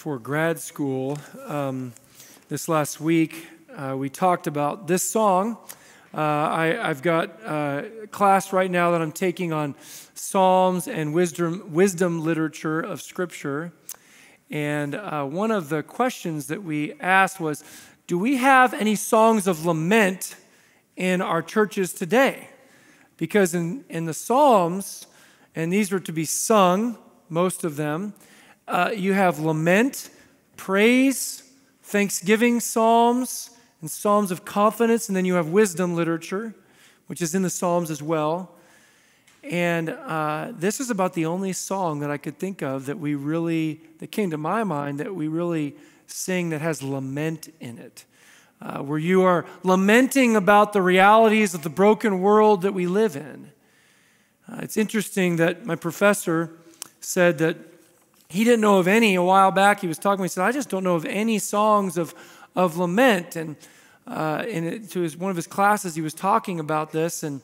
for grad school. Um, this last week, uh, we talked about this song. Uh, I, have got a class right now that I'm taking on Psalms and wisdom, wisdom literature of Scripture. And uh, one of the questions that we asked was Do we have any songs of lament in our churches today? Because in, in the Psalms, and these were to be sung, most of them, uh, you have lament, praise, thanksgiving psalms, and psalms of confidence, and then you have wisdom literature, which is in the Psalms as well. And uh, this is about the only song that I could think of that we really, that came to my mind, that we really sing that has lament in it. Uh, where you are lamenting about the realities of the broken world that we live in. Uh, it's interesting that my professor said that he didn't know of any a while back. He was talking, he said, I just don't know of any songs of, of lament. And uh, it, to his, one of his classes, he was talking about this. And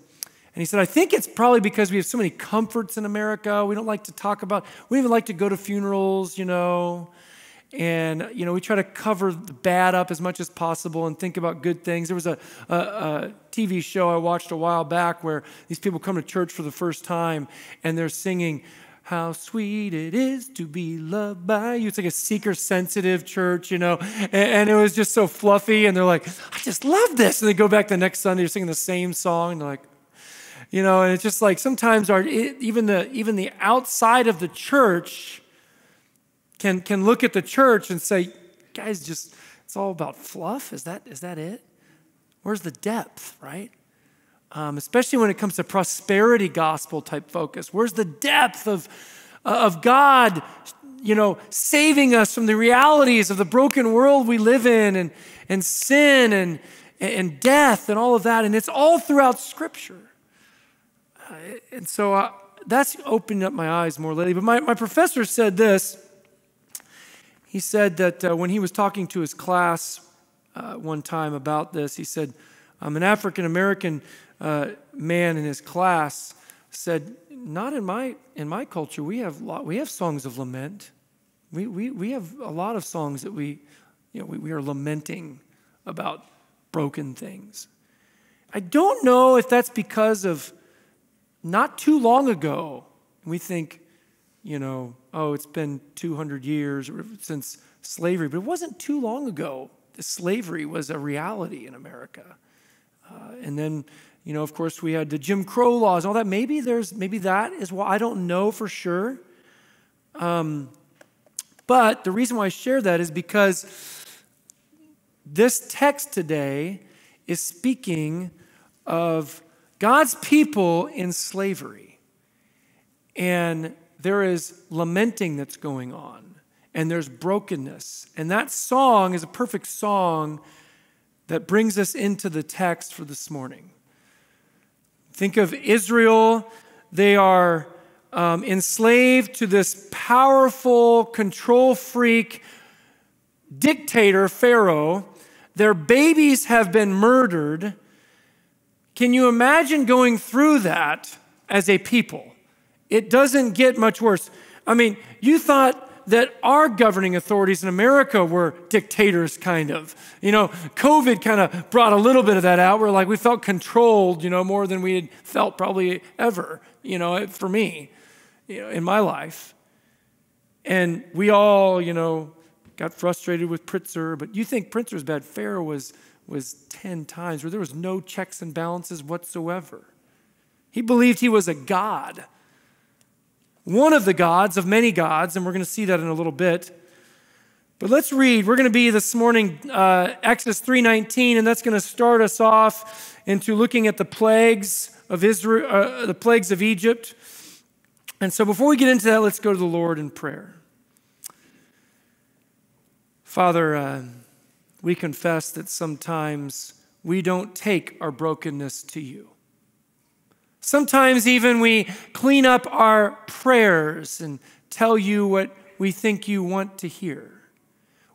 and he said, I think it's probably because we have so many comforts in America. We don't like to talk about, we even like to go to funerals, you know. And, you know, we try to cover the bad up as much as possible and think about good things. There was a, a, a TV show I watched a while back where these people come to church for the first time and they're singing, how sweet it is to be loved by you. It's like a seeker sensitive church, you know, and, and, it was just so fluffy. And they're like, I just love this. And they go back the next Sunday, they're singing the same song. And they're like, you know, and it's just like sometimes our even the even the outside of the church can can look at the church and say, guys, just it's all about fluff. Is that is that it? Where's the depth, right? Um, especially when it comes to prosperity gospel type focus. Where's the depth of of God, you know, saving us from the realities of the broken world we live in and and sin and and death and all of that. And it's all throughout Scripture and so uh, that's opened up my eyes more lately. But my, my professor said this. He said that uh, when he was talking to his class uh, one time about this, he said, um, an African American uh, man in his class said, Not in my, in my culture, we have, lot, we have songs of lament. We, we, we have a lot of songs that we, you know, we, we are lamenting about broken things. I don't know if that's because of not too long ago, we think, you know, oh, it's been 200 years since slavery, but it wasn't too long ago. Slavery was a reality in America. Uh, and then, you know, of course, we had the Jim Crow laws, and all that. Maybe there's, maybe that is why I don't know for sure. Um, but the reason why I share that is because this text today is speaking of God's people in slavery. And there is lamenting that's going on, and there's brokenness. And that song is a perfect song that brings us into the text for this morning. Think of Israel, they are um, enslaved to this powerful, control freak dictator, Pharaoh. Their babies have been murdered can you imagine going through that as a people? It doesn't get much worse. I mean, you thought that our governing authorities in America were dictators, kind of. You know, COVID kind of brought a little bit of that out. We're like, we felt controlled, you know, more than we had felt probably ever, you know, for me, you know, in my life. And we all, you know, got frustrated with Pritzker, but you think Pritzker was bad. Pharaoh was was 10 times where there was no checks and balances whatsoever. He believed he was a God, one of the gods of many gods, and we're going to see that in a little bit. But let's read. We're going to be this morning uh, Exodus 3:19, and that's going to start us off into looking at the plagues of Israel, uh, the plagues of Egypt. And so, before we get into that, let's go to the Lord in prayer. Father. Uh, we confess that sometimes we don't take our brokenness to you. Sometimes even we clean up our prayers and tell you what we think you want to hear.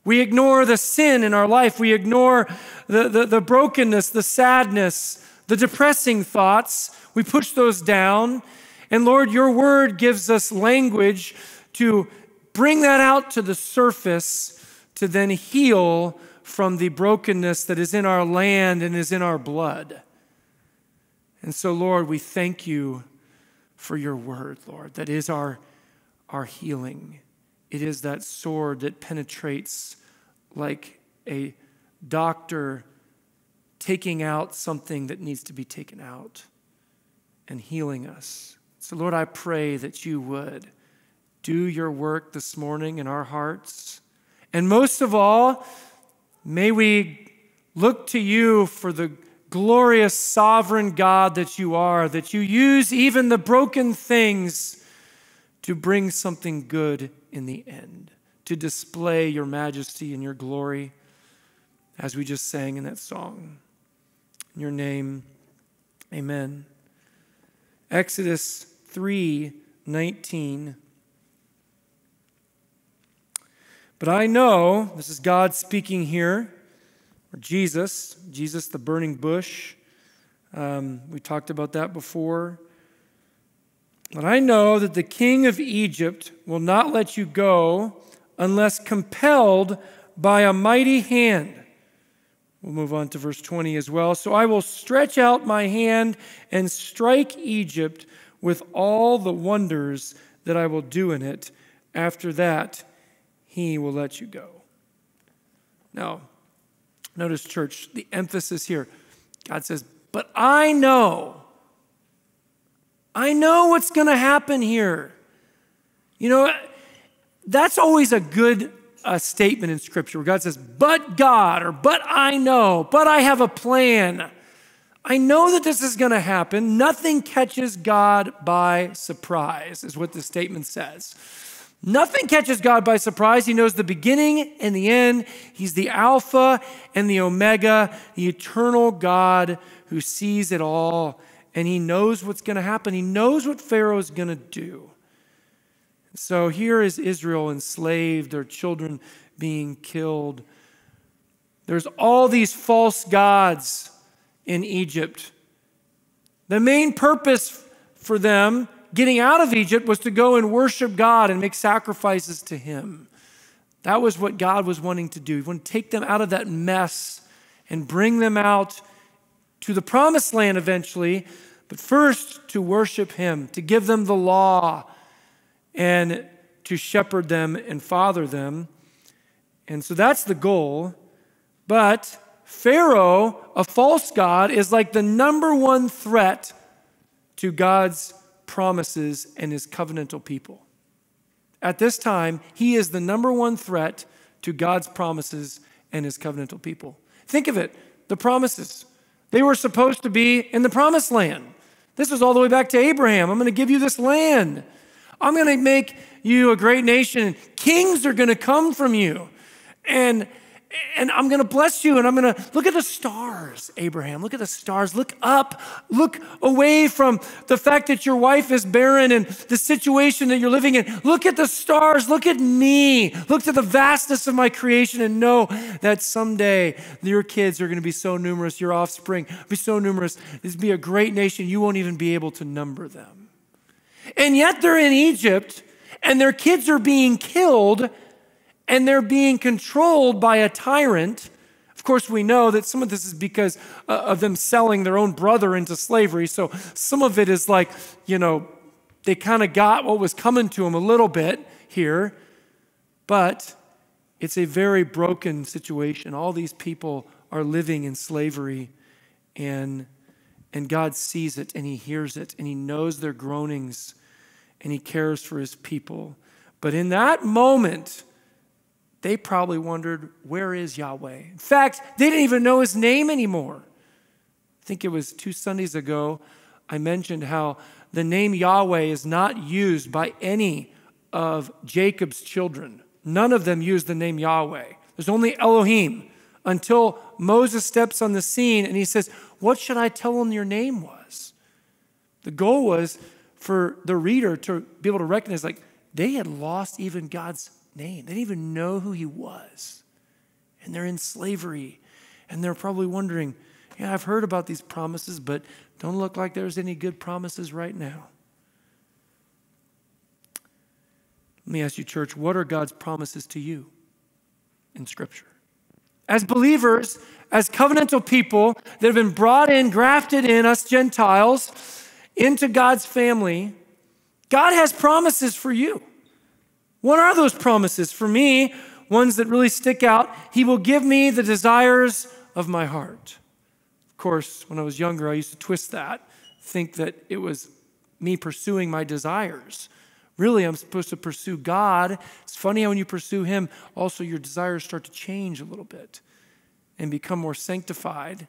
We ignore the sin in our life. We ignore the, the, the, brokenness, the sadness, the depressing thoughts. We push those down. And Lord, your word gives us language to bring that out to the surface to then heal from the brokenness that is in our land and is in our blood. And so, Lord, we thank you for your word, Lord, that is our, our healing. It is that sword that penetrates like a doctor taking out something that needs to be taken out and healing us. So, Lord, I pray that you would do your work this morning in our hearts. And most of all, may we look to you for the glorious sovereign God that you are, that you use even the broken things to bring something good in the end, to display your majesty and your glory, as we just sang in that song. In your name, amen. Exodus 3 19. But I know, this is God speaking here or Jesus, Jesus the burning bush. Um, we talked about that before. But I know that the king of Egypt will not let you go unless compelled by a mighty hand. We'll move on to verse 20 as well. So I will stretch out my hand and strike Egypt with all the wonders that I will do in it. After that, he will let you go. Now, Notice, church, the emphasis here. God says, But I know. I know what's going to happen here. You know, that's always a good uh, statement in Scripture where God says, But God, or But I know, but I have a plan. I know that this is going to happen. Nothing catches God by surprise, is what the statement says. Nothing catches God by surprise. He knows the beginning and the end. He's the Alpha and the Omega, the eternal God who sees it all. And he knows what's going to happen. He knows what Pharaoh is going to do. So here is Israel enslaved, their children being killed. There's all these false gods in Egypt. The main purpose for them getting out of Egypt was to go and worship God and make sacrifices to Him. That was what God was wanting to do. He wanted to take them out of that mess and bring them out to the promised land eventually, but first to worship Him, to give them the law, and to shepherd them and father them. And so that's the goal. But Pharaoh, a false God, is like the number one threat to God's promises and his covenantal people. At this time, he is the number one threat to God's promises and his covenantal people. Think of it the promises. They were supposed to be in the promised land. This was all the way back to Abraham. I'm going to give you this land. I'm going to make you a great nation. Kings are going to come from you. And and I'm going to bless you and I'm going to look at the stars, Abraham. Look at the stars. Look up. Look away from the fact that your wife is barren and the situation that you're living in. Look at the stars. Look at me. Look to the vastness of my creation and know that someday your kids are going to be so numerous, your offspring be so numerous. This be a great nation. You won't even be able to number them. And yet they're in Egypt and their kids are being killed and they're being controlled by a tyrant. Of course, we know that some of this is because uh, of them selling their own brother into slavery. So some of it is like, you know, they kind of got what was coming to them a little bit here. But it's a very broken situation. All these people are living in slavery, and, and God sees it, and He hears it, and He knows their groanings, and He cares for His people. But in that moment, they probably wondered, where is Yahweh? In fact, they didn't even know his name anymore. I think it was two Sundays ago, I mentioned how the name Yahweh is not used by any of Jacob's children. None of them use the name Yahweh. There's only Elohim until Moses steps on the scene and he says, What should I tell them your name was? The goal was for the reader to be able to recognize, like, they had lost even God's name. They didn't even know who he was. And they're in slavery. And they're probably wondering, yeah, I've heard about these promises, but don't look like there's any good promises right now. Let me ask you, church, what are God's promises to you in Scripture? As believers, as covenantal people that have been brought in, grafted in, us Gentiles, into God's family, God has promises for you. What are those promises? For me, ones that really stick out He will give me the desires of my heart. Of course, when I was younger, I used to twist that, think that it was me pursuing my desires. Really, I'm supposed to pursue God. It's funny how when you pursue Him, also your desires start to change a little bit and become more sanctified.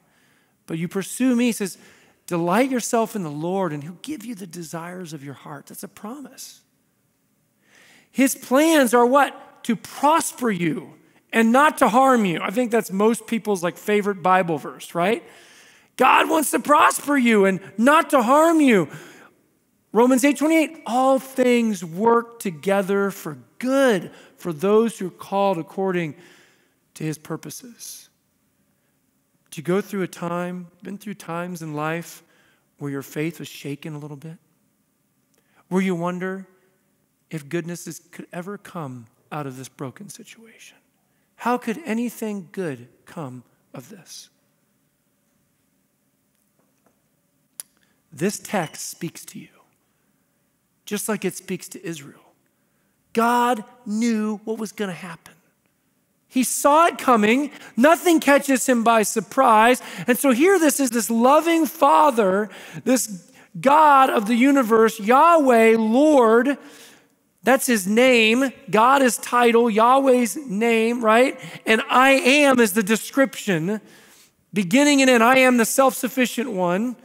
But you pursue me, He says, delight yourself in the Lord, and He'll give you the desires of your heart. That's a promise. His plans are what? To prosper you and not to harm you. I think that's most people's like favorite Bible verse, right? God wants to prosper you and not to harm you. Romans 8:28, all things work together for good for those who are called according to his purposes. Did you go through a time, been through times in life where your faith was shaken a little bit? Where you wonder if goodness is, could ever come out of this broken situation? How could anything good come of this? This text speaks to you just like it speaks to Israel. God knew what was going to happen. He saw it coming. Nothing catches him by surprise. And so here this is this loving Father, this God of the universe, Yahweh, Lord. That's his name. God is title, Yahweh's name, right? And I am is the description, beginning and end. I am the self sufficient one.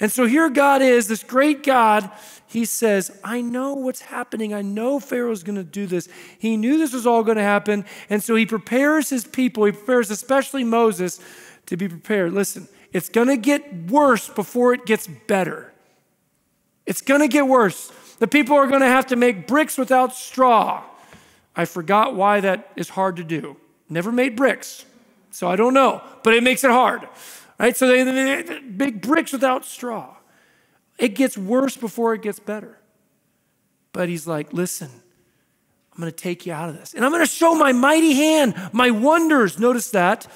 And so here God is, this great God he says, I know what's happening. I know Pharaoh's going to do this. He knew this was all going to happen. And so he prepares his people, he prepares especially Moses to be prepared. Listen, it's going to get worse before it gets better. It's going to get worse. The people are going to have to make bricks without straw. I forgot why that is hard to do. Never made bricks, so I don't know, but it makes it hard. Right? So they, they, they make bricks without straw. It gets worse before it gets better. But he's like, listen, I'm going to take you out of this. And I'm going to show my mighty hand, my wonders. Notice that.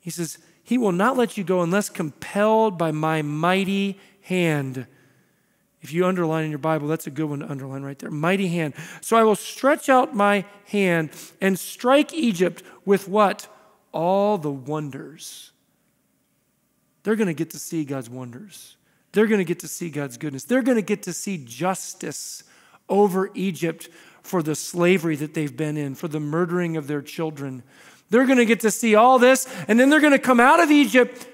He says, He will not let you go unless compelled by my mighty hand. If you underline in your Bible, that's a good one to underline right there. Mighty hand. So I will stretch out my hand and strike Egypt with what? All the wonders. They're going to get to see God's wonders. They're going to get to see God's goodness. They're going to get to see justice over Egypt for the slavery that they've been in, for the murdering of their children. They're going to get to see all this, and then they're going to come out of Egypt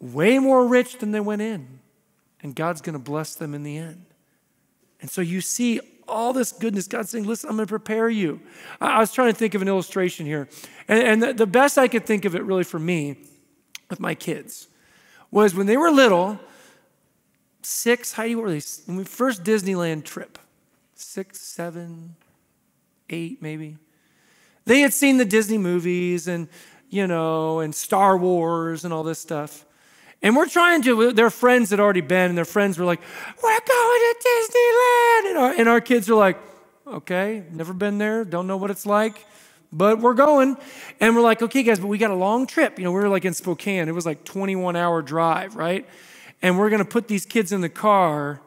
way more rich than they went in. And God's going to bless them in the end. And so you see all this goodness. God's saying, Listen, I'm going to prepare you. I was trying to think of an illustration here. And, the best I could think of it really for me with my kids was when they were little, six, Heidi, what were they? When we first Disneyland trip, six, seven, eight, maybe. They had seen the Disney movies and, you know, and Star Wars and all this stuff. And we're trying to, their friends had already been, and their friends were like, We're going to Disneyland. And our, and our kids are like, Okay, never been there, don't know what it's like, but we're going. And we're like, Okay, guys, but we got a long trip. You know, we were like in Spokane, it was like 21 hour drive, right? and we're going to put these kids in the car.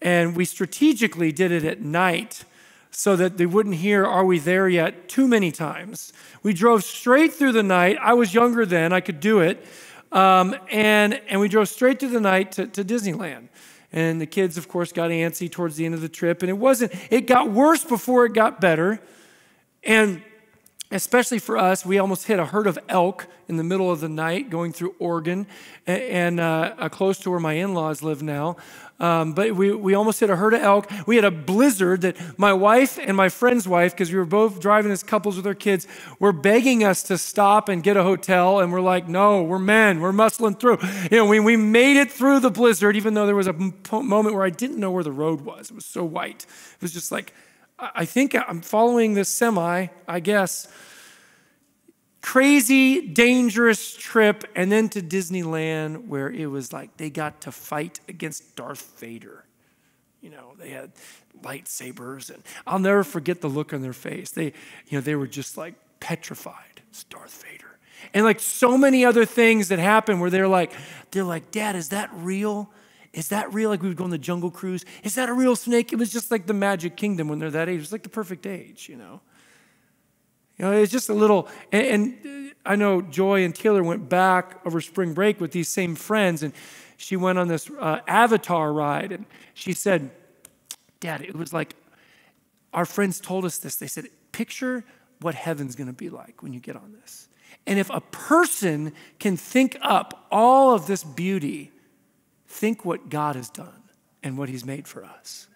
And we strategically did it at night so that they wouldn't hear, Are we there yet? too many times. We drove straight through the night. I was younger then, I could do it. Um, and, and we drove straight through the night to, to Disneyland. And the kids, of course, got antsy towards the end of the trip. And it wasn't, it got worse before it got better. And especially for us, we almost hit a herd of elk in the middle of the night going through Oregon and, uh, uh, close to where my in laws live now. Um, but we, we almost hit a herd of elk. We had a blizzard that my wife and my friend's wife, because we were both driving as couples with our kids, were begging us to stop and get a hotel. And we're like, no, we're men. We're muscling through. You know, we, we made it through the blizzard, even though there was a moment where I didn't know where the road was. It was so white. It was just like, I think I'm following this semi, I guess. Crazy, dangerous trip, and then to Disneyland where it was like they got to fight against Darth Vader. You know, they had lightsabers. And I'll never forget the look on their face. They, you know, they were just like petrified. It's Darth Vader. And like so many other things that happened where they're like, they're like, Dad, is that real? Is that real? Like we would go on the jungle cruise. Is that a real snake? It was just like the magic kingdom when they're that age. It's like the perfect age, you know. You know, it's just a little, and, and I know Joy and Taylor went back over spring break with these same friends, and she went on this uh, Avatar ride, and she said, Dad, it was like our friends told us this. They said, picture what heaven's going to be like when you get on this. And if a person can think up all of this beauty, think what God has done and what he's made for us.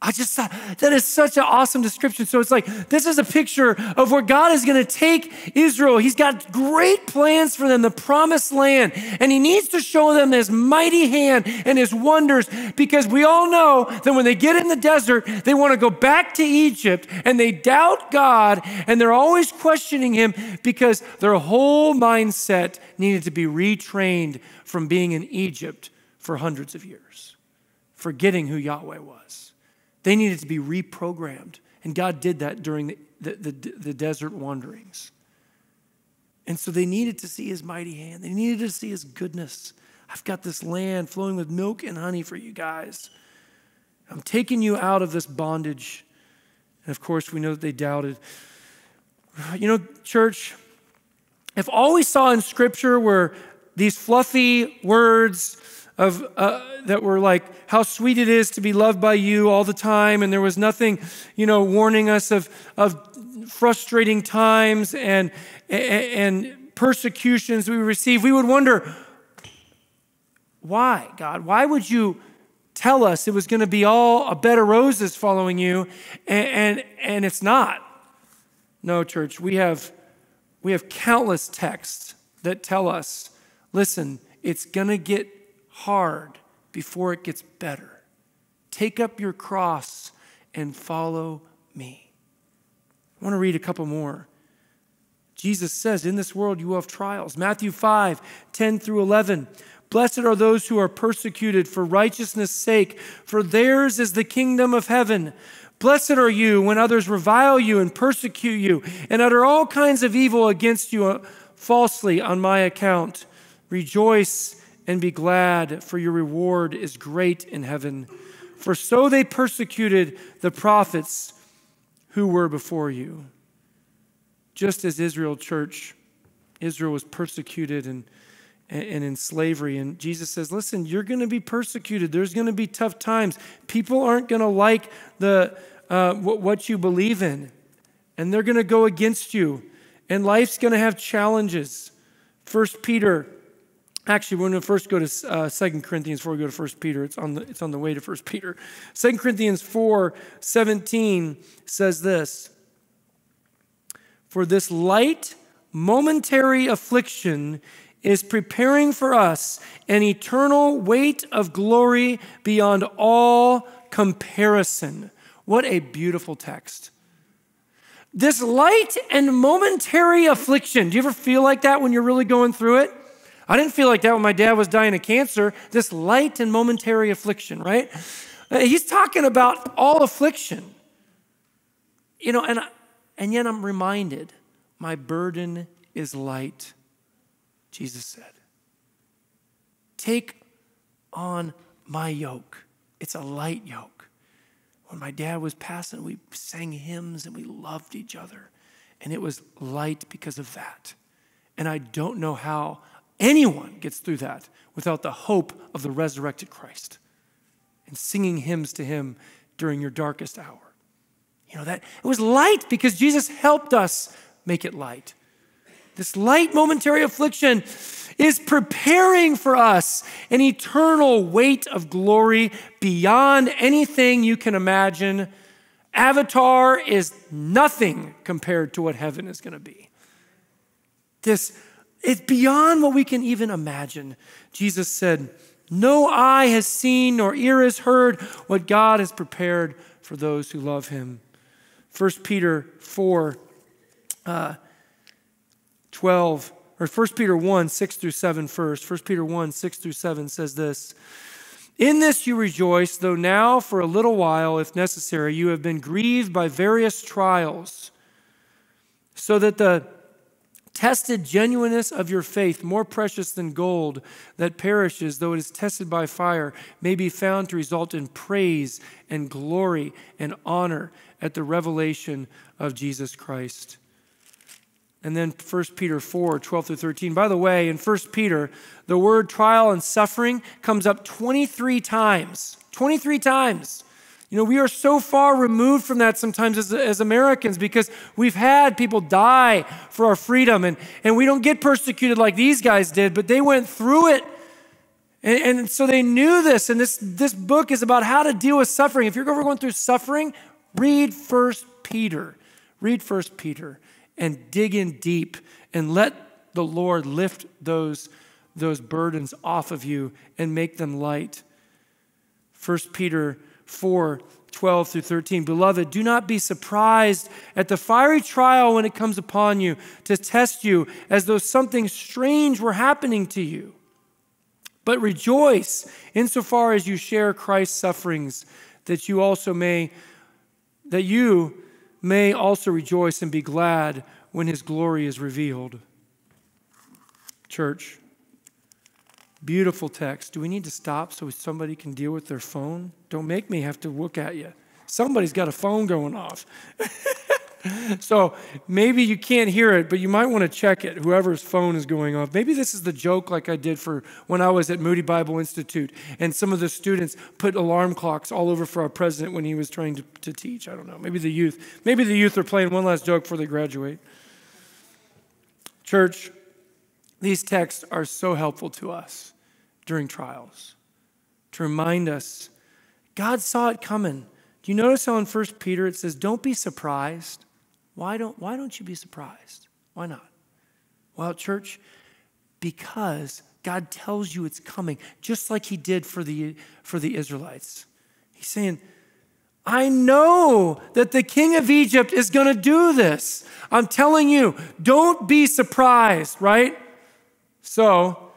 I just thought that is such an awesome description. So it's like, this is a picture of where God is going to take Israel. He's got great plans for them, the promised land. And He needs to show them His mighty hand and His wonders because we all know that when they get in the desert, they want to go back to Egypt and they doubt God and they're always questioning Him because their whole mindset needed to be retrained from being in Egypt for hundreds of years, forgetting who Yahweh was. They needed to be reprogrammed. And God did that during the, the, the, the desert wanderings. And so they needed to see his mighty hand. They needed to see his goodness. I've got this land flowing with milk and honey for you guys. I'm taking you out of this bondage. And of course, we know that they doubted. You know, church, if all we saw in Scripture were these fluffy words of uh, that were like how sweet it is to be loved by you all the time and there was nothing you know warning us of of frustrating times and and persecutions we receive we would wonder why god? Why would you tell us it was going to be all a bed of roses following you and, and and it's not? No church we have we have countless texts that tell us listen it's going to get hard before it gets better. Take up your cross and follow me. I want to read a couple more. Jesus says, In this world you will have trials. Matthew 5 10 through 11. Blessed are those who are persecuted for righteousness' sake, for theirs is the kingdom of heaven. Blessed are you when others revile you and persecute you and utter all kinds of evil against you falsely on my account. Rejoice and be glad, for your reward is great in heaven. For so they persecuted the prophets who were before you. Just as Israel church, Israel was persecuted and, and in slavery. And Jesus says, listen, you're going to be persecuted. There's going to be tough times. People aren't going to like the, uh, what you believe in, and they're going to go against you. And life's going to have challenges. First Peter Actually, we're going to first go to uh, 2 Corinthians before we go to 1 Peter. It's on, the, it's on the way to 1 Peter. 2 Corinthians 4 17 says this For this light, momentary affliction is preparing for us an eternal weight of glory beyond all comparison. What a beautiful text. This light and momentary affliction. Do you ever feel like that when you're really going through it? I didn't feel like that when my dad was dying of cancer, this light and momentary affliction, right? Uh, he's talking about all affliction. You know, and, and yet I'm reminded my burden is light, Jesus said. Take on my yoke. It's a light yoke. When my dad was passing, we sang hymns and we loved each other. And it was light because of that. And I don't know how anyone gets through that without the hope of the resurrected Christ and singing hymns to him during your darkest hour. You know, that it was light because Jesus helped us make it light. This light momentary affliction is preparing for us an eternal weight of glory beyond anything you can imagine. Avatar is nothing compared to what heaven is going to be. This it's beyond what we can even imagine. Jesus said, No eye has seen nor ear has heard what God has prepared for those who love him. 1 Peter 4 uh, 12, or 1 Peter 1 6 through 7 first. 1 Peter 1 6 through 7 says this In this you rejoice, though now for a little while, if necessary, you have been grieved by various trials, so that the tested genuineness of your faith, more precious than gold that perishes, though it is tested by fire, may be found to result in praise and glory and honor at the revelation of Jesus Christ. And then 1 Peter 4 12 through 13. By the way, in 1 Peter, the word trial and suffering comes up 23 times. 23 times. You know, we are so far removed from that sometimes as, as Americans because we've had people die for our freedom and, and we don't get persecuted like these guys did, but they went through it. And, and so they knew this. And this, this book is about how to deal with suffering. If you're ever going through suffering, read First Peter. Read First Peter and dig in deep and let the Lord lift those, those burdens off of you and make them light. 1 Peter 4 12 through 13. Beloved, do not be surprised at the fiery trial when it comes upon you to test you as though something strange were happening to you. But rejoice insofar as you share Christ's sufferings, that you also may that you may also rejoice and be glad when his glory is revealed. Church, beautiful text. Do we need to stop so somebody can deal with their phone? Don't make me have to look at you. Somebody's got a phone going off. so maybe you can't hear it, but you might want to check it, whoever's phone is going off. Maybe this is the joke like I did for when I was at Moody Bible Institute, and some of the students put alarm clocks all over for our president when he was trying to, to teach. I don't know. Maybe the youth. Maybe the youth are playing one last joke before they graduate. Church, these texts are so helpful to us during trials to remind us God saw it coming. Do you notice how in 1 Peter it says, Don't be surprised? Why don't, why don't you be surprised? Why not? Well, church, because God tells you it's coming, just like He did for the, for the Israelites. He's saying, I know that the king of Egypt is going to do this. I'm telling you, don't be surprised, right? So,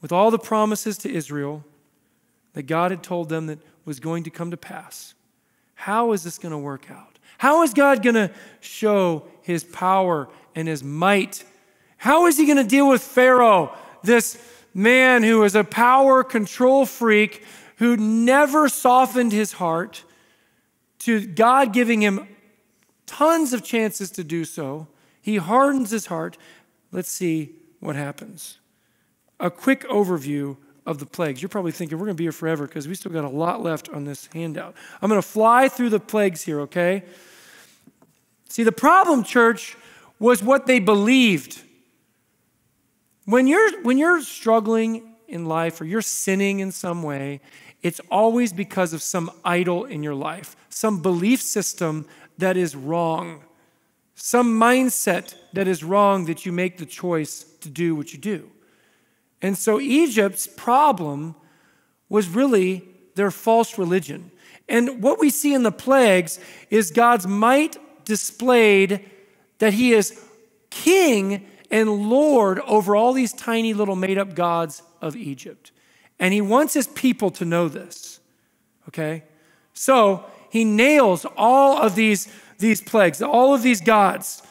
with all the promises to Israel that God had told them that was going to come to pass, how is this going to work out? How is God going to show his power and his might? How is he going to deal with Pharaoh, this man who is a power control freak who never softened his heart to God giving him tons of chances to do so? He hardens his heart. Let's see what happens. A quick overview of the plagues. You're probably thinking we're going to be here forever because we still got a lot left on this handout. I'm going to fly through the plagues here, okay? See, the problem, church, was what they believed. When you're, when you're struggling in life or you're sinning in some way, it's always because of some idol in your life, some belief system that is wrong, some mindset that is wrong that you make the choice to do what you do. And so Egypt's problem was really their false religion. And what we see in the plagues is God's might displayed that he is king and lord over all these tiny little made up gods of Egypt. And he wants his people to know this. Okay? So he nails all of these, these plagues, all of these gods.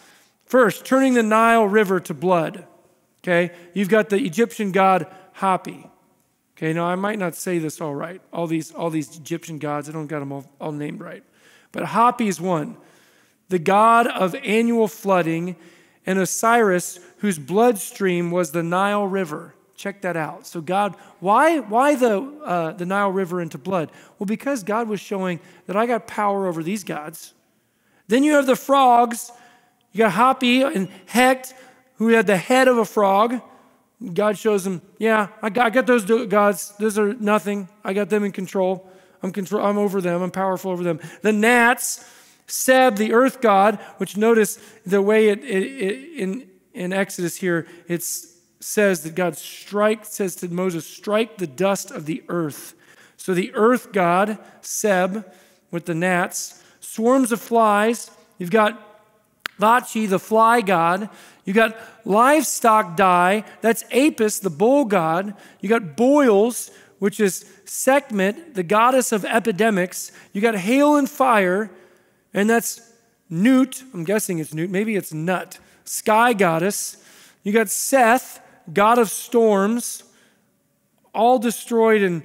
First, turning the Nile River to blood. Okay? You've got the Egyptian god Hapi. Okay, now I might not say this all right. All these, all these Egyptian gods, I don't got them all, all named right. But Hapi is one, the god of annual flooding, and Osiris, whose bloodstream was the Nile River. Check that out. So God, why, why the, uh, the Nile River into blood? Well, because God was showing that I got power over these gods. Then you have the frogs. You got Hapi and Hecht, who had the head of a frog. God shows him, yeah, I got, I got those gods. Those are nothing. I got them in control. I'm, control. I'm over them. I'm powerful over them. The gnats, Seb, the earth god, which notice the way it, it, it in, in Exodus here, it says that God strike, says to Moses, strike the dust of the earth. So the earth god, Seb, with the gnats, swarms of flies. You've got Vachi, the fly god. You got livestock die. That's Apis, the bull god. You got boils, which is Sekhmet, the goddess of epidemics. You got hail and fire, and that's Nut. I'm guessing it's Nut. Maybe it's Nut, sky goddess. You got Seth, god of storms, all destroyed and,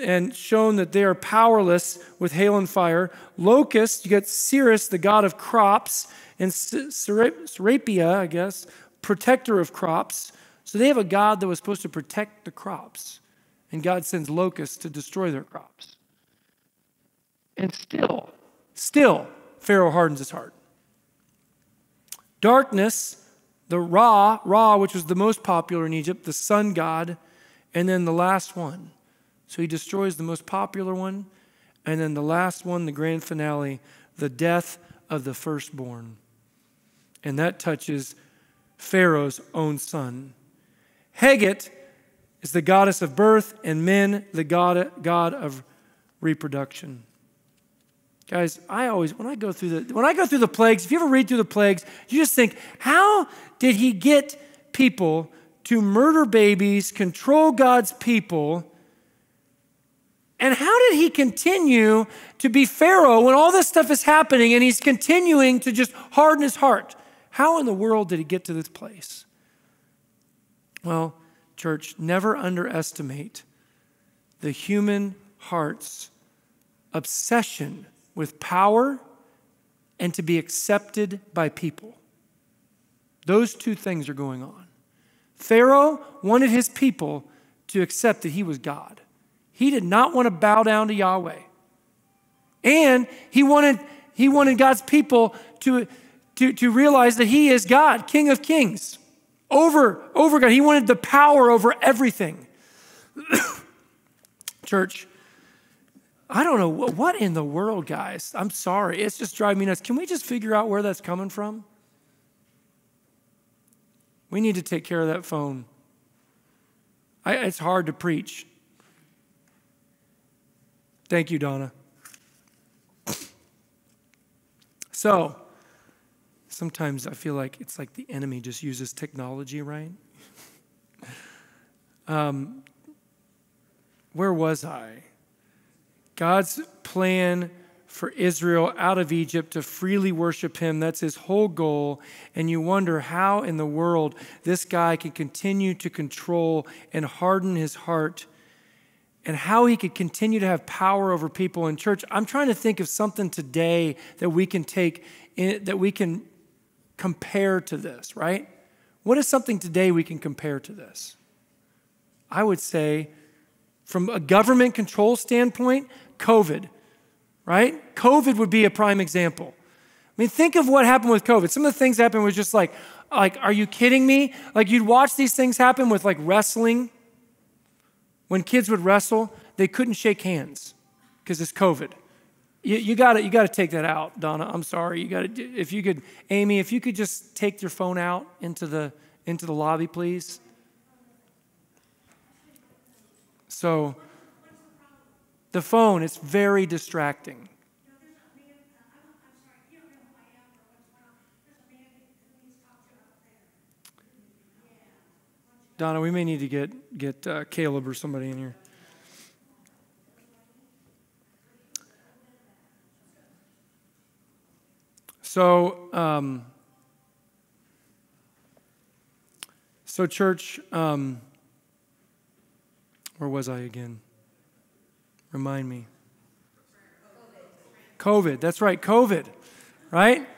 and shown that they are powerless with hail and fire. Locust, you got Ceres, the god of crops, and Serapia, I guess, protector of crops. So they have a God that was supposed to protect the crops, and God sends locusts to destroy their crops. And still, still, Pharaoh hardens his heart. Darkness, the Ra, Ra, which was the most popular in Egypt, the sun god, and then the last one. So he destroys the most popular one, and then the last one, the grand finale, the death of the firstborn. And that touches Pharaoh's own son. Heqet is the goddess of birth, and Min, the god, god of reproduction. Guys, I always when I go through the when I go through the plagues, if you ever read through the plagues, you just think, how did he get people to murder babies, control God's people? And how did he continue to be Pharaoh when all this stuff is happening and he's continuing to just harden his heart? How in the world did he get to this place? Well, church, never underestimate the human heart's obsession with power and to be accepted by people. Those two things are going on. Pharaoh wanted his people to accept that he was God. He did not want to bow down to Yahweh. And he wanted, he wanted God's people to, to, to realize that he is God, King of kings, over, over God. He wanted the power over everything. Church, I don't know what in the world, guys. I'm sorry. It's just driving me nuts. Can we just figure out where that's coming from? We need to take care of that phone. I, it's hard to preach. Thank you, Donna. So, sometimes I feel like it's like the enemy just uses technology, right? um, where was I? God's plan for Israel out of Egypt to freely worship Him. That's His whole goal. And you wonder how in the world this guy can continue to control and harden his heart and how he could continue to have power over people in church. I'm trying to think of something today that we can take, in, that we can compare to this, right? What is something today we can compare to this? I would say, from a government control standpoint, COVID, right? COVID would be a prime example. I mean, think of what happened with COVID. Some of the things that happened was just like, like, are you kidding me? Like, you'd watch these things happen with like wrestling. When kids would wrestle, they couldn't shake hands because it's COVID. You, you got you to take that out, Donna. I'm sorry. You got to. If you could, Amy, if you could just take your phone out into the into the lobby, please. So, the phone, it's very distracting. Donna, we may need to get get uh, Caleb or somebody in here. So, um, so church, um, where was I again? Remind me. COVID. That's right, COVID, right?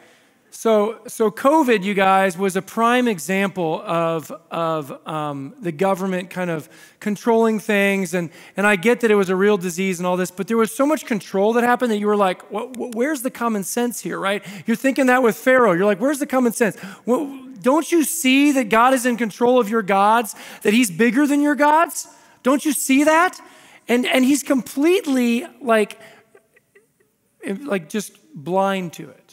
So, so COVID, you guys, was a prime example of, of um, the government kind of controlling things. And, and I get that it was a real disease and all this, but there was so much control that happened that you were like, where's the common sense here, right? You're thinking that with Pharaoh. You're like, where's the common sense? Well, don't you see that God is in control of your gods, that he's bigger than your gods? Don't you see that? And, and he's completely like, like just blind to it.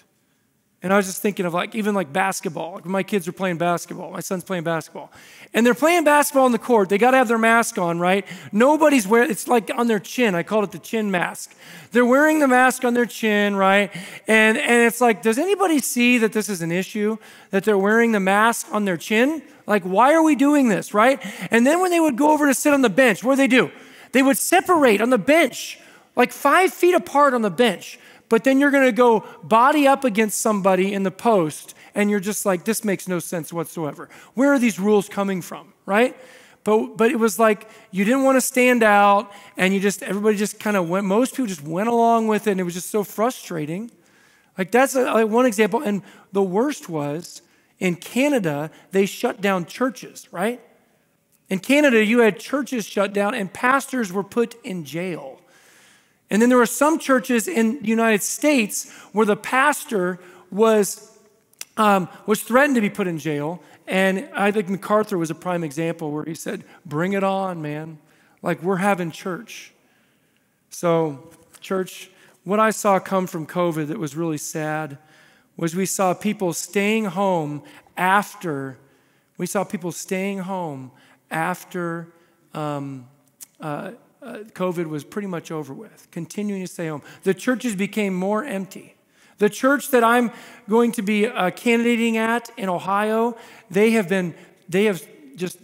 And I was just thinking of like, even like basketball. Like my kids are playing basketball, my son's playing basketball. And they're playing basketball on the court. They got to have their mask on, right? Nobody's wearing, it's like on their chin. I called it the chin mask. They're wearing the mask on their chin, right? And, and it's like, does anybody see that this is an issue? That they're wearing the mask on their chin? Like, why are we doing this, right? And then when they would go over to sit on the bench, what do they do? They would separate on the bench, like five feet apart on the bench. But then you're going to go body up against somebody in the post, and you're just like, this makes no sense whatsoever. Where are these rules coming from, right? But, but it was like you didn't want to stand out, and you just, everybody just kind of went, most people just went along with it, and it was just so frustrating. Like that's a, like one example. And the worst was in Canada, they shut down churches, right? In Canada, you had churches shut down and pastors were put in jail. And then there were some churches in the United States where the pastor was, um, was threatened to be put in jail. And I think MacArthur was a prime example where he said, Bring it on, man. Like we're having church. So, church, what I saw come from COVID that was really sad was we saw people staying home after, we saw people staying home after um, uh, uh, COVID was pretty much over with, continuing to stay home. The churches became more empty. The church that I'm going to be uh, candidating at in Ohio, they have been, they have just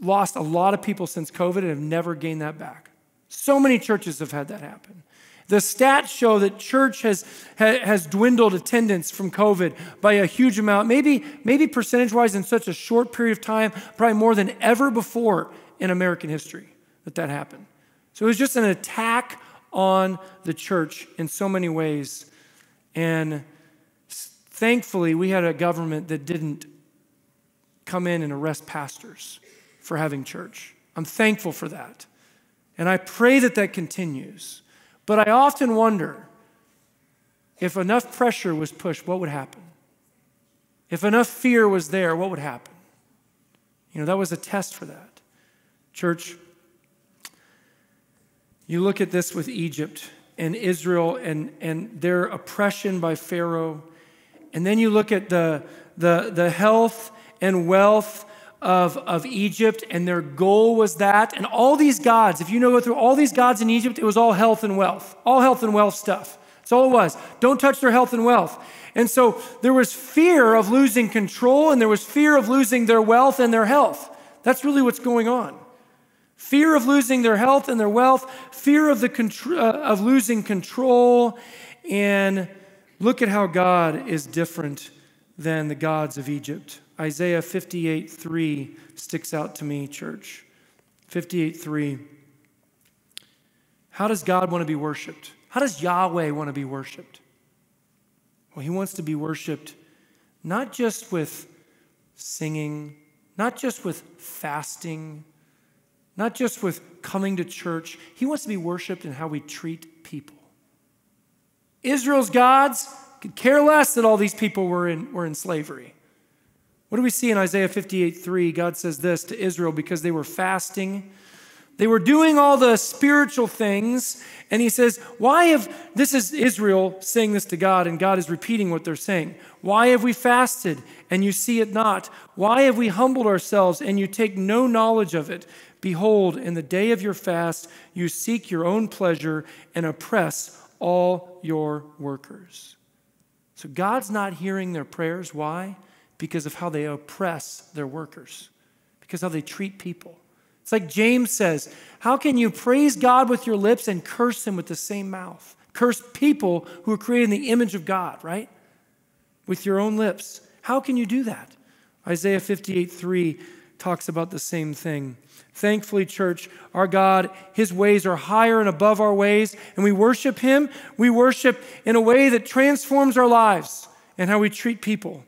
lost a lot of people since COVID and have never gained that back. So many churches have had that happen. The stats show that church has, has dwindled attendance from COVID by a huge amount, maybe, maybe percentage wise in such a short period of time, probably more than ever before in American history that that happened. So it was just an attack on the church in so many ways. And thankfully, we had a government that didn't come in and arrest pastors for having church. I'm thankful for that. And I pray that that continues. But I often wonder if enough pressure was pushed, what would happen? If enough fear was there, what would happen? You know, that was a test for that. Church, you look at this with Egypt and Israel and, and their oppression by Pharaoh, and then you look at the, the, the health and wealth of, of Egypt, and their goal was that. And all these gods, if you know go through all these gods in Egypt, it was all health and wealth, all health and wealth stuff. That's all it was. Don't touch their health and wealth. And so there was fear of losing control, and there was fear of losing their wealth and their health. That's really what's going on. Fear of losing their health and their wealth, fear of, the contr- uh, of losing control, and look at how God is different than the gods of Egypt. Isaiah 58 3 sticks out to me, church. 58 3. How does God want to be worshiped? How does Yahweh want to be worshiped? Well, he wants to be worshiped not just with singing, not just with fasting, not just with coming to church. He wants to be worshiped in how we treat people. Israel's gods could care less that all these people were in, were in slavery. What do we see in Isaiah 58 3? God says this to Israel because they were fasting. They were doing all the spiritual things. And he says, Why have, this is Israel saying this to God, and God is repeating what they're saying. Why have we fasted and you see it not? Why have we humbled ourselves and you take no knowledge of it? Behold, in the day of your fast, you seek your own pleasure and oppress all your workers. So God's not hearing their prayers. Why? because of how they oppress their workers, because how they treat people. It's like James says How can you praise God with your lips and curse him with the same mouth? Curse people who are created in the image of God, right? With your own lips. How can you do that? Isaiah 58 3 talks about the same thing. Thankfully, church, our God, His ways are higher and above our ways, and we worship Him. We worship in a way that transforms our lives and how we treat people.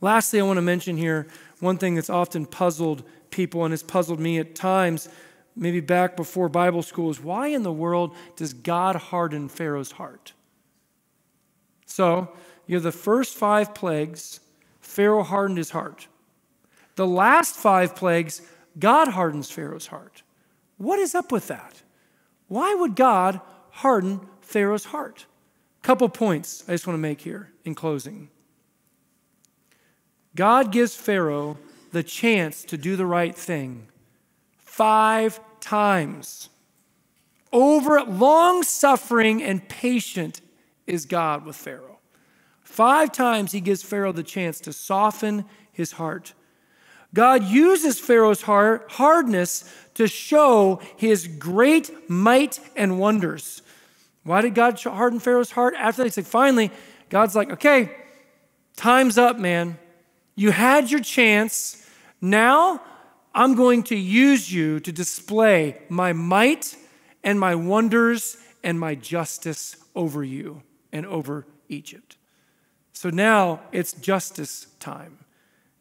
Lastly, I want to mention here one thing that's often puzzled people and has puzzled me at times, maybe back before Bible school, is why in the world does God harden Pharaoh's heart? So, you have the first five plagues, Pharaoh hardened his heart. The last five plagues, God hardens Pharaoh's heart. What is up with that? Why would God harden Pharaoh's heart? Couple points I just want to make here in closing. God gives Pharaoh the chance to do the right thing five times. Over long suffering and patient is God with Pharaoh. Five times he gives Pharaoh the chance to soften his heart. God uses Pharaoh's hardness to show his great might and wonders. Why did God harden Pharaoh's heart? After they said, finally, God's like, okay, time's up, man. You had your chance. Now I'm going to use you to display my might and my wonders and my justice over you and over Egypt. So now it's justice time.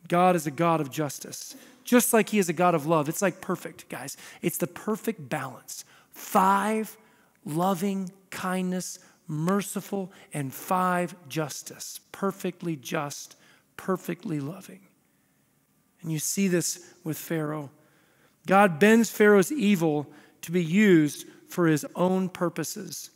God is a God of justice, just like He is a God of love. It's like perfect, guys. It's the perfect balance. Five loving kindness, merciful, and five justice. Perfectly just, perfectly loving. And you see this with Pharaoh. God bends Pharaoh's evil to be used for his own purposes.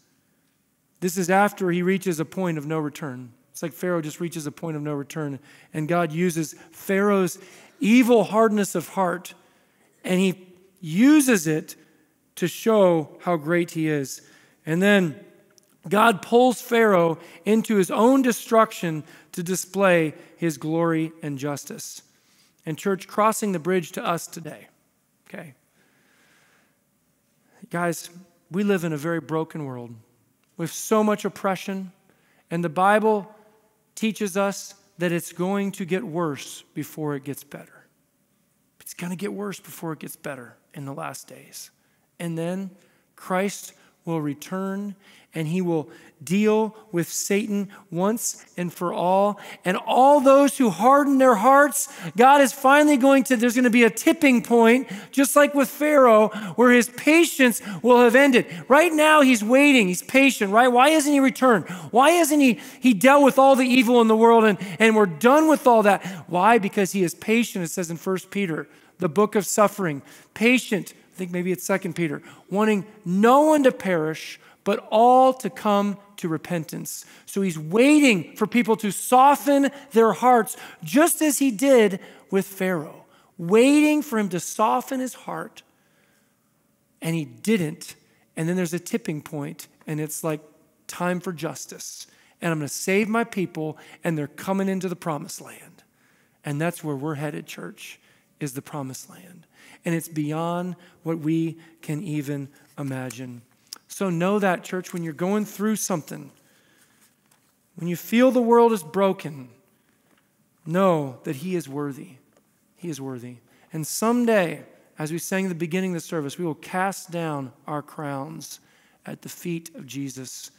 This is after he reaches a point of no return. It's like Pharaoh just reaches a point of no return, and God uses Pharaoh's evil hardness of heart, and he uses it to show how great he is. And then God pulls Pharaoh into his own destruction to display his glory and justice. And, church, crossing the bridge to us today, okay? Guys, we live in a very broken world with so much oppression, and the Bible teaches us that it's going to get worse before it gets better. It's going to get worse before it gets better in the last days. And then Christ will return and he will deal with Satan once and for all. And all those who harden their hearts, God is finally going to, there's going to be a tipping point, just like with Pharaoh, where his patience will have ended. Right now, he's waiting, he's patient, right? Why hasn't he returned? Why hasn't he, he dealt with all the evil in the world and, and we're done with all that? Why? Because he is patient, it says in 1 Peter, the book of suffering. Patient, I think maybe it's 2 Peter, wanting no one to perish but all to come to repentance. So he's waiting for people to soften their hearts, just as he did with Pharaoh, waiting for him to soften his heart. And he didn't. And then there's a tipping point, and it's like time for justice. And I'm going to save my people, and they're coming into the promised land. And that's where we're headed, church, is the promised land. And it's beyond what we can even imagine. So know that, church, when you're going through something, when you feel the world is broken, know that He is worthy. He is worthy. And someday, as we sang at the beginning of the service, we will cast down our crowns at the feet of Jesus.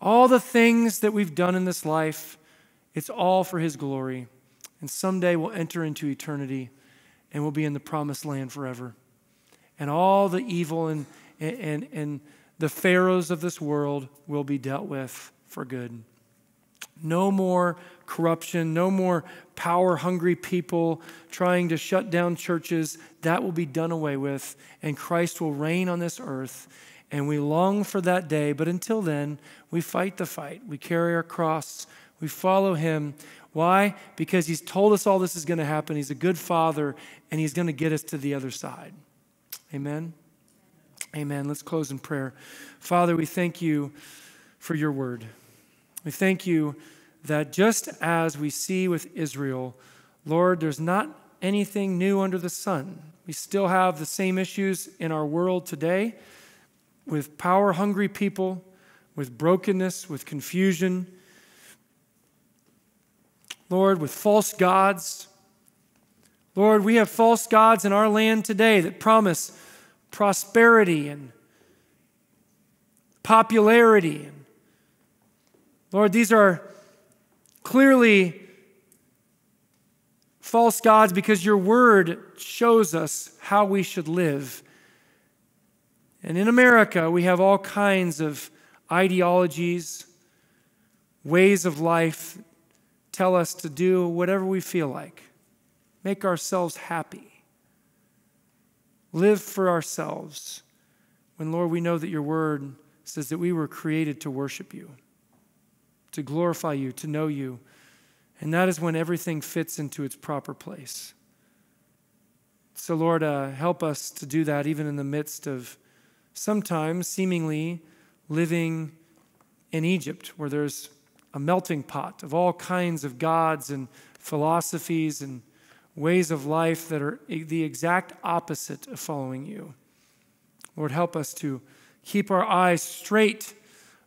All the things that we've done in this life, it's all for His glory. And someday we'll enter into eternity and we'll be in the promised land forever. And all the evil and and, and the pharaohs of this world will be dealt with for good. No more corruption, no more power hungry people trying to shut down churches. That will be done away with, and Christ will reign on this earth. And we long for that day, but until then, we fight the fight. We carry our cross, we follow Him. Why? Because He's told us all this is going to happen. He's a good Father, and He's going to get us to the other side. Amen. Amen. Let's close in prayer. Father, we thank you for your word. We thank you that just as we see with Israel, Lord, there's not anything new under the sun. We still have the same issues in our world today with power hungry people, with brokenness, with confusion. Lord, with false gods. Lord, we have false gods in our land today that promise prosperity and popularity. Lord, these are clearly false gods because your word shows us how we should live. And in America, we have all kinds of ideologies, ways of life tell us to do whatever we feel like, make ourselves happy live for ourselves when, Lord, we know that your word says that we were created to worship you, to glorify you, to know you. And that is when everything fits into its proper place. So, Lord, uh, help us to do that even in the midst of sometimes seemingly living in Egypt, where there's a melting pot of all kinds of gods and philosophies and ways of life that are the exact opposite of following you. Lord, help us to keep our eyes straight,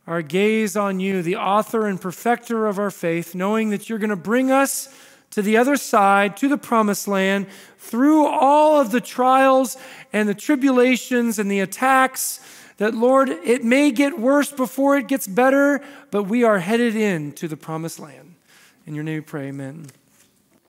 our gaze on you, the author and perfecter of our faith, knowing that you're going to bring us to the other side, to the promised land, through all of the trials and the tribulations and the attacks. That, Lord, it may get worse before it gets better, but we are headed in to the promised land. In your name we pray, amen.